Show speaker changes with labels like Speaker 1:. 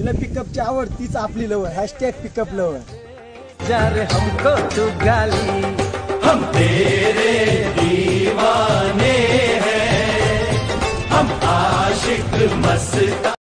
Speaker 1: तिला पिकअपची आवड तीच आपली लव हॅशटॅग पिकअप लव
Speaker 2: रे हमको तू गाली।
Speaker 3: हम तेरे दीवाने हैं। हम आशिक मस्ता